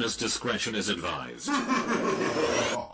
listeners' discretion is advised.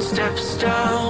steps down